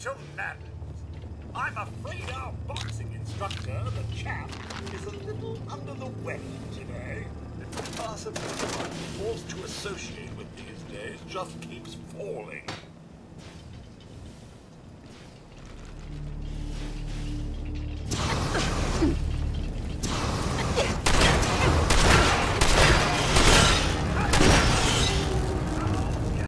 to madness. I'm afraid our boxing instructor, the chap, is a little under the weather today. The person I'm forced to associate with these days just keeps falling.